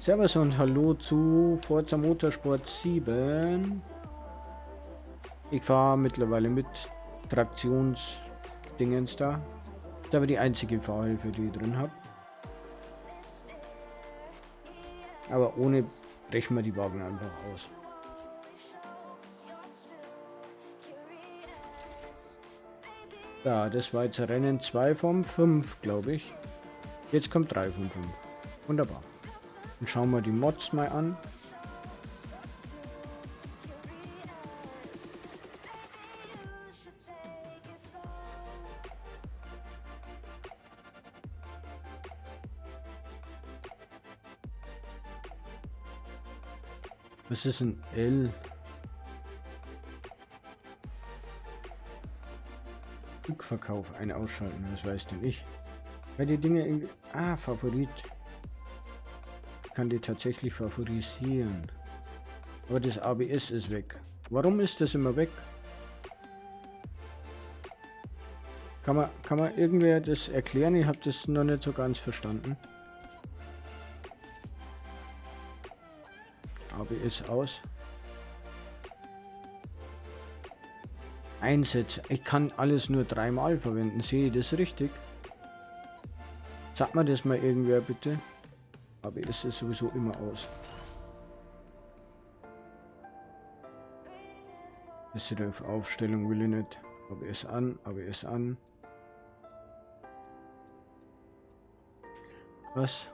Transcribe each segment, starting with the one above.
Servus und hallo zu Forza Motorsport 7. Ich fahre mittlerweile mit Traktionsdingens da. Das ist die einzige Fahrhilfe, die ich drin habe. Aber ohne brechen wir die Wagen einfach aus. Ja, das war jetzt Rennen 2 von 5, glaube ich. Jetzt kommt 3 von 5. Wunderbar. Dann schauen wir die Mods mal an. Was ist ein L? Rückverkauf, ein Ausschalten, das weiß denn ich. Weil die Dinge irgendwie... Ah, Favorit kann die tatsächlich favorisieren. Aber das ABS ist weg. Warum ist das immer weg? Kann man, kann man irgendwer das erklären? Ich habe das noch nicht so ganz verstanden. ABS aus. Einsätze. Ich kann alles nur dreimal verwenden. Sehe ich das richtig? Sag mal das mal irgendwer bitte. Aber ist es sowieso immer aus. Ist wieder auf Aufstellung will ich nicht. Ist an, ist an. Was?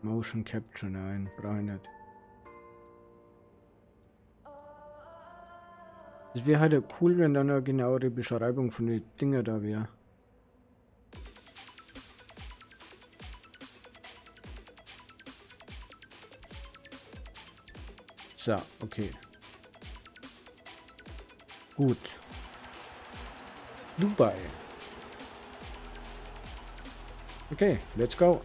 Motion Capture, nein, brauche ich nicht. Es wäre halt cool, wenn da eine genauere Beschreibung von den Dinger da wäre. So, okay. Gut. Dubai. Okay, let's go.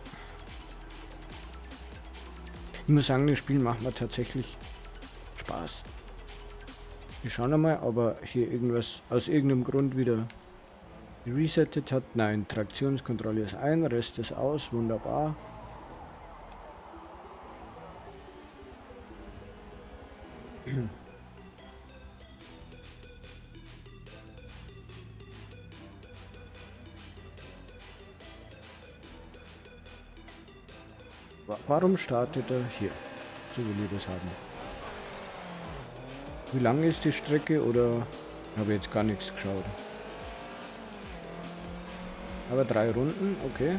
Ich muss sagen, das Spiel macht mir tatsächlich Spaß. Wir schauen mal, ob er hier irgendwas aus irgendeinem Grund wieder resettet hat. Nein, Traktionskontrolle ist ein, Rest ist aus, wunderbar. Warum startet er hier? So will ich das haben. Wie lang ist die Strecke oder habe jetzt gar nichts geschaut. Aber drei Runden, okay.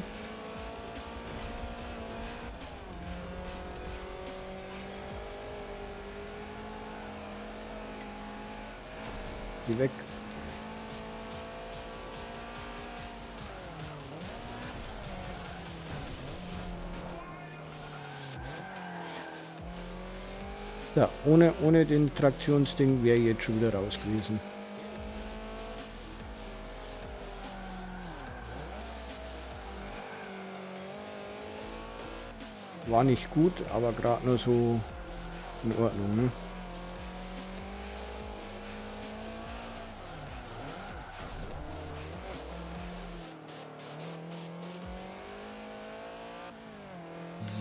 Die weg. Ja, ohne, ohne den Traktionsding wäre jetzt schon wieder raus gewesen. War nicht gut, aber gerade nur so in Ordnung. Ne?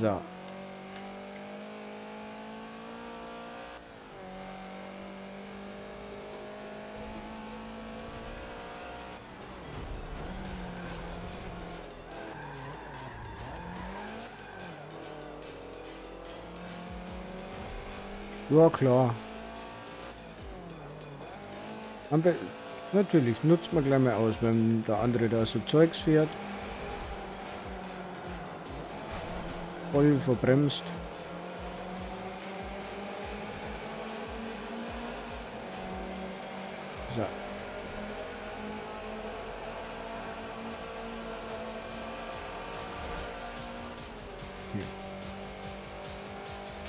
So. Ja, klar. Aber natürlich, nutzt man gleich mal aus, wenn der andere da so Zeugs fährt. Voll verbremst. So.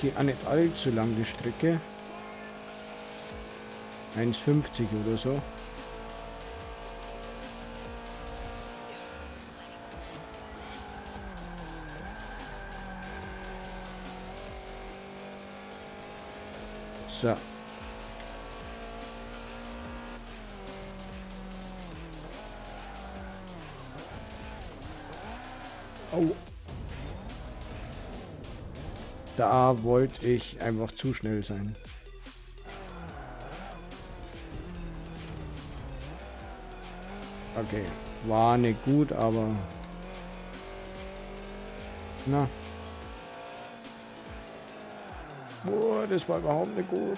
Okay, auch nicht allzu lang die Strecke. 1,50 oder so. So. Oh. Da wollte ich einfach zu schnell sein. Okay. War nicht gut, aber... Na. Boah, das war überhaupt nicht gut.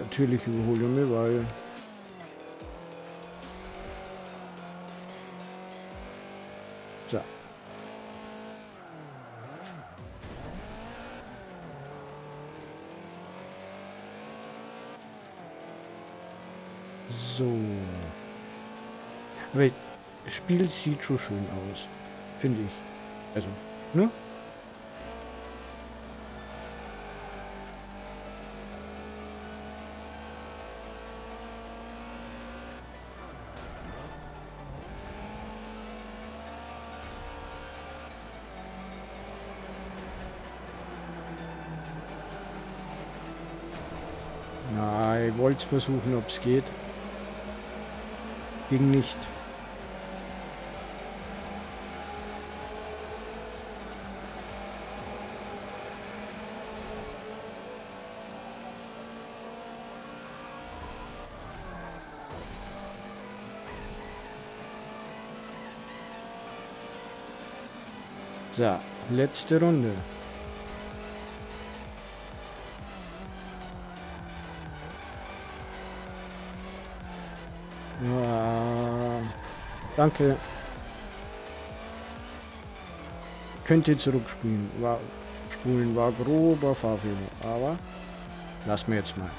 Natürlich überhole ich mich, weil... So. Aber das Spiel sieht schon schön aus. Finde ich. Also, ne? Na, ich wollte versuchen, ob es geht. Ging nicht. So, letzte Runde. Danke. Könnt ihr zurückspielen. War, spulen war grober Fahrfehler, aber lassen wir jetzt mal.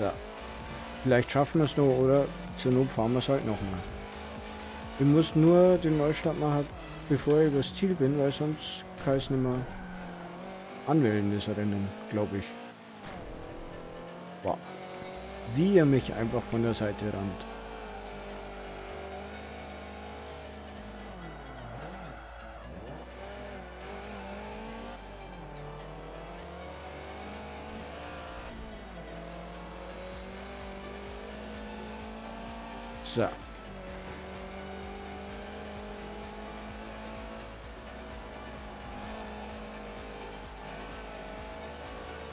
Ja. Vielleicht schaffen wir es noch oder zur Not fahren wir es halt nochmal. Ich muss nur den Neustart machen, bevor ich übers Ziel bin, weil sonst kann ich es nicht mehr anwählen, das Rennen, glaube ich. Wow. Wie er mich einfach von der Seite rammt. So.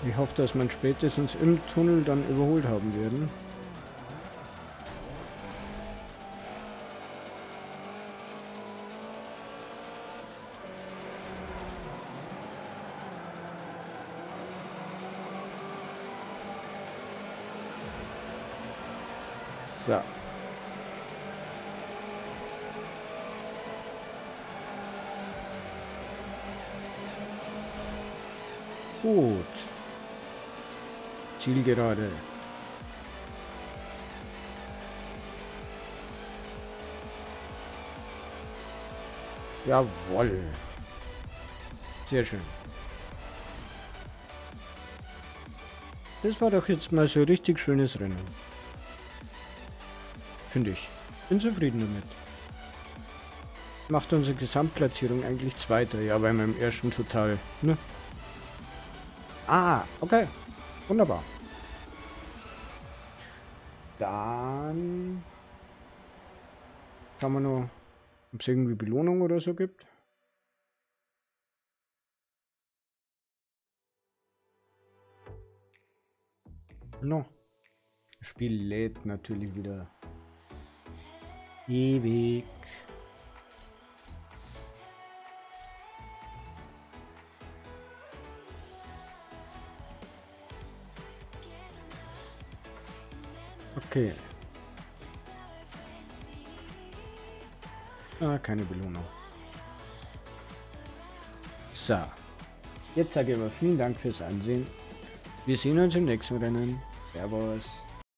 Ich hoffe, dass man spätestens im Tunnel dann überholt haben werden. So. Gut. Zielgerade. Jawoll. Sehr schön. Das war doch jetzt mal so richtig schönes Rennen. Finde ich. Bin zufrieden damit. Macht unsere Gesamtplatzierung eigentlich zweiter. Ja, wir im ersten total, ne? Ah, okay. Wunderbar. Dann schauen wir nur, ob es irgendwie Belohnung oder so gibt. No. Das Spiel lädt natürlich wieder ewig. Okay. Ah, keine Belohnung. So. Jetzt sage ich aber vielen Dank fürs Ansehen. Wir sehen uns im nächsten Rennen. Servus.